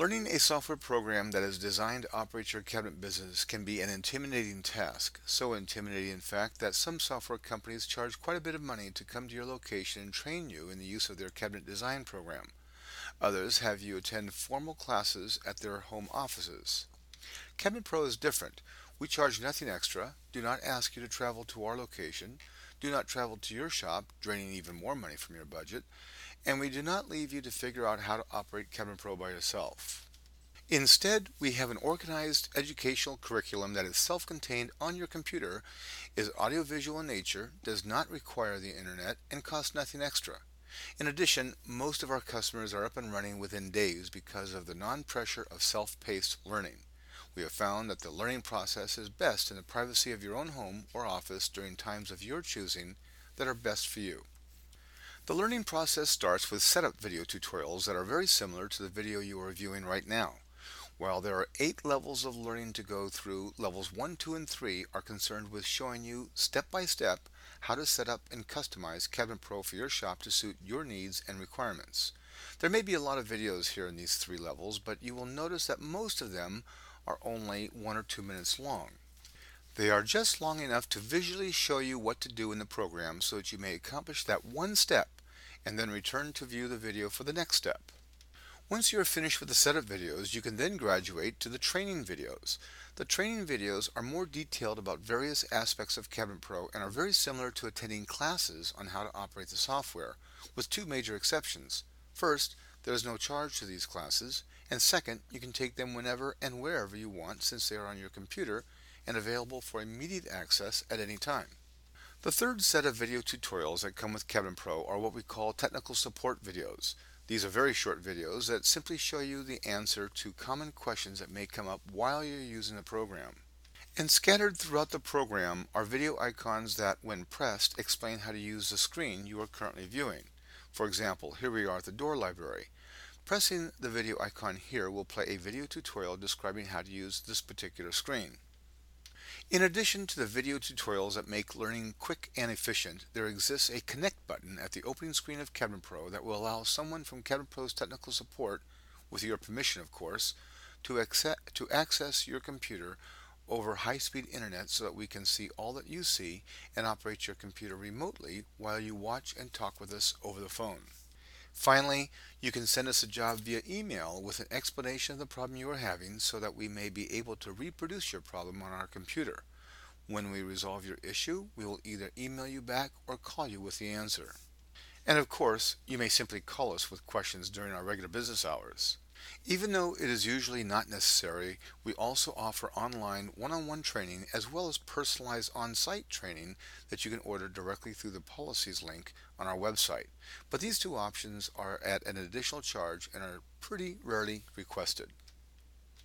Learning a software program that is designed to operate your cabinet business can be an intimidating task. So intimidating, in fact, that some software companies charge quite a bit of money to come to your location and train you in the use of their cabinet design program. Others have you attend formal classes at their home offices. Cabinet Pro is different. We charge nothing extra, do not ask you to travel to our location, do not travel to your shop, draining even more money from your budget, and we do not leave you to figure out how to operate Cabinet Pro by yourself. Instead, we have an organized educational curriculum that is self-contained on your computer, is audiovisual in nature, does not require the internet, and costs nothing extra. In addition, most of our customers are up and running within days because of the non-pressure of self-paced learning. We have found that the learning process is best in the privacy of your own home or office during times of your choosing that are best for you. The learning process starts with setup video tutorials that are very similar to the video you are viewing right now. While there are eight levels of learning to go through, levels 1, 2, and 3 are concerned with showing you step by step how to set up and customize Cabinet Pro for your shop to suit your needs and requirements. There may be a lot of videos here in these three levels, but you will notice that most of them are only one or two minutes long. They are just long enough to visually show you what to do in the program so that you may accomplish that one step and then return to view the video for the next step. Once you are finished with the setup videos, you can then graduate to the training videos. The training videos are more detailed about various aspects of Cabinet Pro and are very similar to attending classes on how to operate the software, with two major exceptions. First, there is no charge to these classes, and second, you can take them whenever and wherever you want since they are on your computer and available for immediate access at any time. The third set of video tutorials that come with Cabinet Pro are what we call technical support videos. These are very short videos that simply show you the answer to common questions that may come up while you're using the program. And scattered throughout the program are video icons that, when pressed, explain how to use the screen you are currently viewing. For example, here we are at the door library. Pressing the video icon here will play a video tutorial describing how to use this particular screen. In addition to the video tutorials that make learning quick and efficient, there exists a Connect button at the opening screen of Cabinet Pro that will allow someone from Cabinet Pro's technical support, with your permission of course, to, to access your computer over high-speed internet so that we can see all that you see and operate your computer remotely while you watch and talk with us over the phone. Finally, you can send us a job via email with an explanation of the problem you are having so that we may be able to reproduce your problem on our computer. When we resolve your issue, we will either email you back or call you with the answer. And of course, you may simply call us with questions during our regular business hours. Even though it is usually not necessary, we also offer online one-on-one training as well as personalized on-site training that you can order directly through the policies link on our website. But these two options are at an additional charge and are pretty rarely requested.